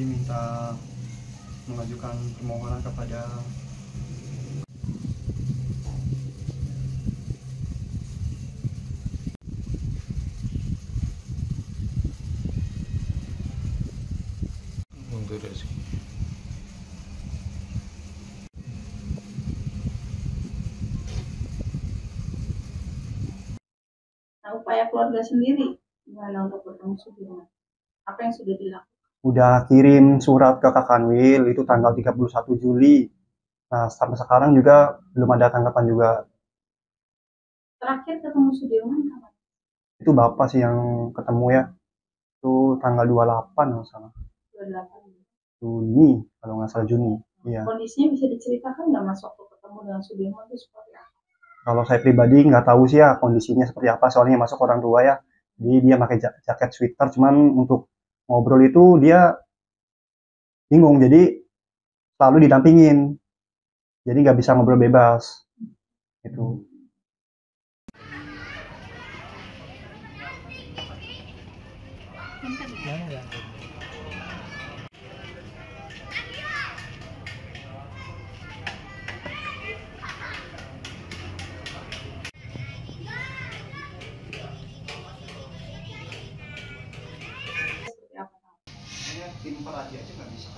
jadi minta mengajukan permohonan kepada untuk rezeki Nah, upaya keluarga sendiri gimana untuk bertemu Sudirman? Apa yang sudah dilakukan? Udah kirim surat ke Kak Kanwil itu tanggal 31 Juli. Nah, sampai sekarang juga belum ada tanggapan juga. Terakhir ketemu Sudirman kapan? Itu Bapak sih yang ketemu ya. Itu tanggal 28 kalau salah. 28. Juni, kalau nggak salah Juni. Iya. Kondisinya bisa diceritakan nggak mas waktu ketemu dengan Sudirman itu seperti apa? Kalau saya pribadi nggak tahu sih ya kondisinya seperti apa, soalnya masuk orang tua ya. Jadi dia pakai ja- jaket sweater, cuman untuk ngobrol itu dia bingung, jadi selalu didampingin. Jadi nggak bisa ngobrol bebas. Gitu. Simpel aja aja nggak bisa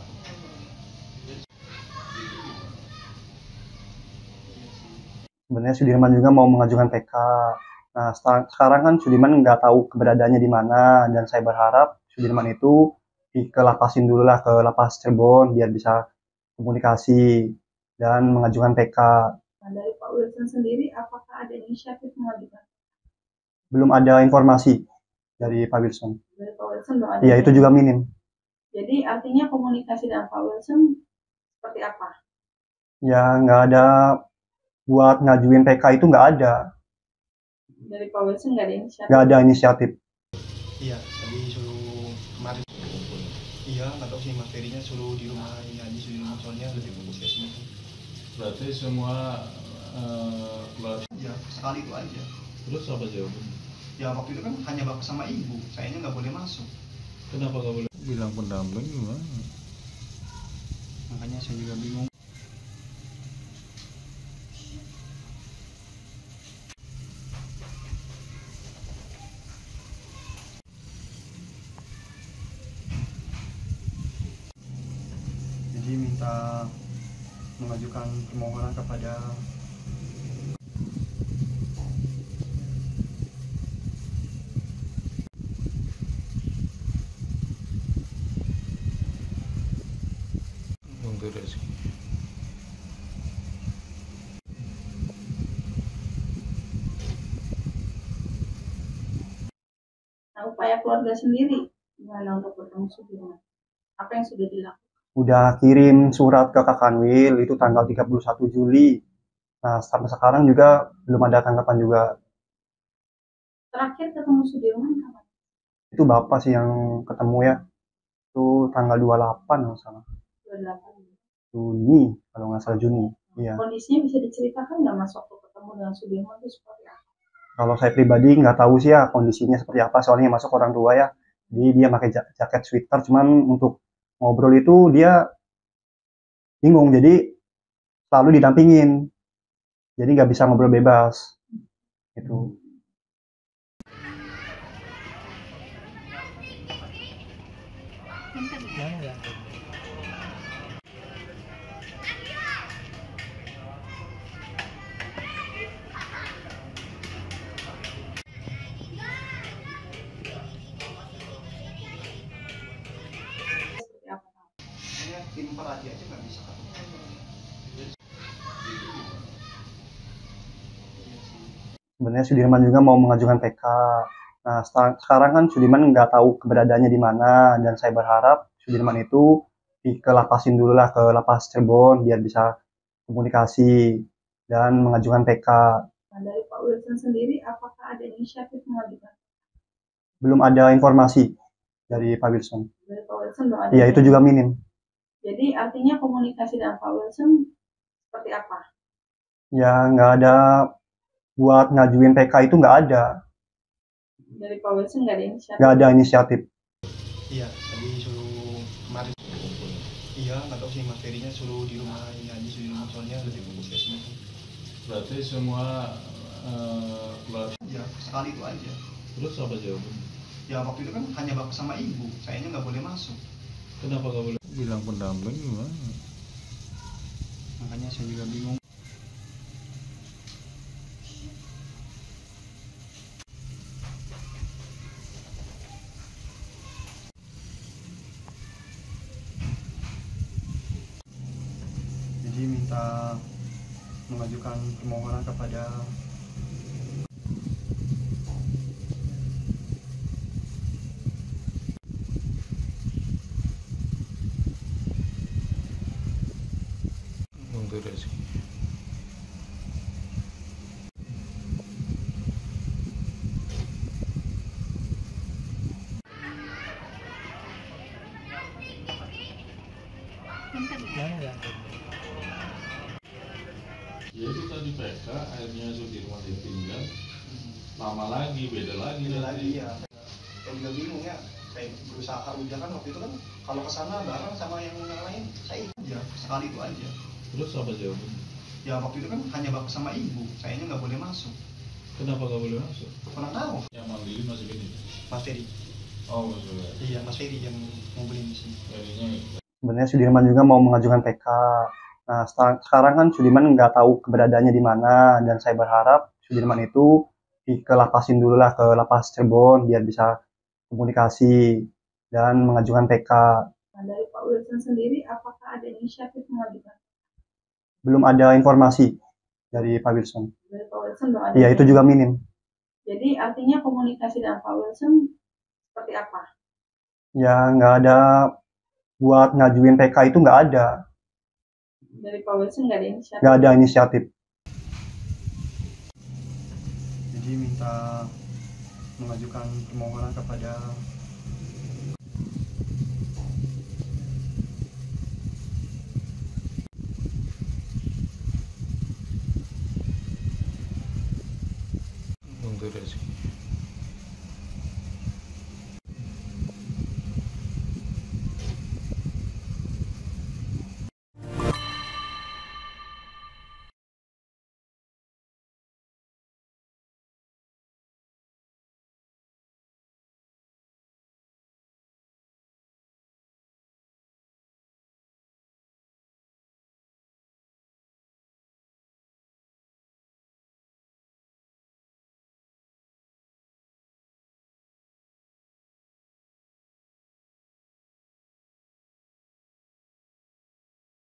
Sebenarnya Sudirman juga mau mengajukan PK. Nah, sekarang kan Sudirman nggak tahu keberadaannya di mana, dan saya berharap Sudirman itu dikelapasin dulu lah ke lapas Cirebon biar bisa komunikasi dan mengajukan PK. Nah, dari Pak Wilson sendiri, apakah ada inisiatif mengajukan? Belum ada informasi dari Pak Wilson. Dari Pak Wilson belum ada. Iya, itu juga minim. Jadi artinya komunikasi dengan Pak Wilson seperti apa? Ya, nggak ada buat ngajuin PK itu nggak ada. Dari Pak Wilson nggak ada inisiatif. nggak ada inisiatif. Iya, tadi suruh kemarin. Iya, nggak tahu sih materinya suruh di rumah ini aja, suruh di rumah soalnya lebih ke sini. berarti semua eh, keluarga Ya, sekali itu aja. terus apa jawabannya Ya waktu itu kan hanya bapak sama ibu, sayanya nggak boleh masuk. kenapa gak boleh bilang pendamping gimana Makanya saya juga bingung. Jadi minta mengajukan permohonan kepada untuk rezeki Nah, upaya keluarga sendiri gimana untuk bertemu Sudirman? Apa yang sudah dilakukan? udah kirim surat ke Kak Kanwil itu tanggal 31 Juli. Nah, sampai sekarang juga belum ada tanggapan juga. Terakhir ketemu Sudirman kapan? Itu Bapak sih yang ketemu ya. Itu tanggal 28 kalau salah. 28. Juni, kalau nggak salah Juni. Iya. Kondisinya bisa diceritakan nggak mas waktu ketemu dengan Sudirman itu seperti apa? Kalau saya pribadi nggak tahu sih ya kondisinya seperti apa, soalnya masuk orang tua ya. Jadi dia pakai ja- jaket sweater, cuman untuk ngobrol itu dia bingung, jadi selalu didampingin. Jadi nggak bisa ngobrol bebas. Gitu. Seperti Saya simpel aja nggak bisa Sebenarnya Sudirman juga mau mengajukan PK. Nah, sekarang kan Sudirman nggak tahu keberadaannya di mana, dan saya berharap Sudirman itu dikelapasin dulu lah ke lapas Cirebon biar bisa komunikasi dan mengajukan PK. Nah, dari Pak Wilson sendiri, apakah ada inisiatif mengajukan? Belum ada informasi dari Pak Wilson. Dari Pak Wilson belum ada. Iya, itu juga minim. Jadi artinya komunikasi dengan Pak Wilson seperti apa? Ya, nggak ada buat ngajuin PK itu nggak ada. Dari Pak Wilson nggak ada inisiatif. Nggak ada inisiatif. Iya, tadi suruh kemarin. tahu sih materinya suruh di rumah ini aja suruh di rumah soalnya lebih fokus ke sini Berarti semua eh, keluarga. ya sekali itu aja Terus apa jawabannya? ya waktu itu kan hanya bapak sama ibu sayanya nggak boleh masuk Kenapa gak boleh? Bilang pendamping gimana? makanya saya juga bingung jadi minta mengajukan permohonan kepada Untuk rezeki. Ya itu tadi PK, akhirnya Sudirman ditinggal. Lama lagi, beda lagi. Nanti. lagi ya saya juga bingung ya saya berusaha udah kan waktu itu kan kalau ke sana bareng sama yang lain saya ikut aja sekali itu aja Terus apa jawabannya? ya waktu itu kan hanya bapak sama ibu sayanya nggak boleh masuk Kenapa gak boleh masuk? kurang tahu Yang mandiri masuk ini. Mas Ferry Oh, masuk ya. iya Mas Ferry yang mau beli di sini sebenarnya Sudirman juga mau mengajukan PK. Nah, sekarang, sekarang kan Sudirman nggak tahu keberadaannya di mana dan saya berharap Sudirman itu dikelapasin dulu lah ke lapas Cirebon biar bisa komunikasi dan mengajukan PK. Nah, dari Pak Wilson sendiri, apakah ada inisiatif mengajukan? Belum ada informasi dari Pak Wilson. Dari Pak Wilson belum ada. Iya, itu juga minim. Jadi artinya komunikasi dengan Pak Wilson seperti apa? Ya, nggak ada buat ngajuin PK itu nggak ada. Dari Pak Wilson nggak ada inisiatif. Nggak ada inisiatif. jadi minta mengajukan permohonan kepada